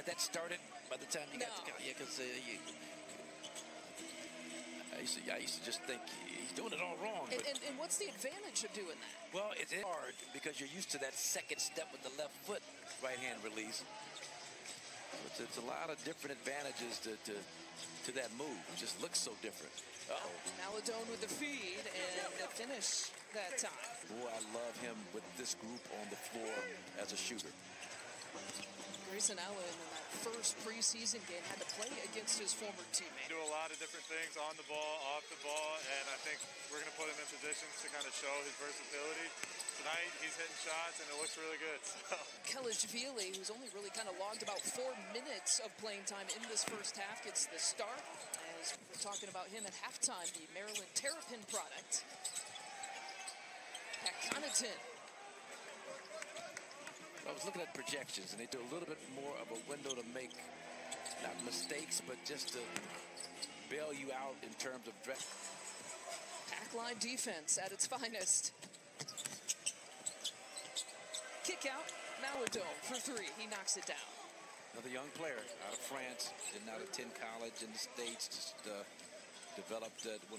had that started by the time you got No. to yeah, because uh, you, I used to I used to just think he's doing it all wrong. And, and, and what's the advantage of doing that? well, it's hard because you're used to that second step with the left foot, right hand release. It's, it's a lot of different advantages to, to to that move. It just looks so different. Uh-oh. Maledon with the feed and the finish that time. Boy, I love him with this group on the floor as a shooter. Grayson Allen in that first preseason game had to play against his former teammate. do a lot of different things on the ball, off the ball, and I think we're going to put him in positions to kind of show his versatility. Tonight, he's hitting shots, and it looks really good. So. Kelishvili, who's only really kind of logged about four minutes of playing time in this first half, gets the start. As we're talking about him at halftime, the Maryland Terrapin product. Pat Connaughton I was looking at projections, and they do a little bit more of a window to make not mistakes, but just to bail you out in terms of dress. Pack line defense at its finest. Kick out, Maledon for three. He knocks it down. Another young player out of France, did not attend college in the States, just uh, developed uh, one of